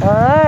เออ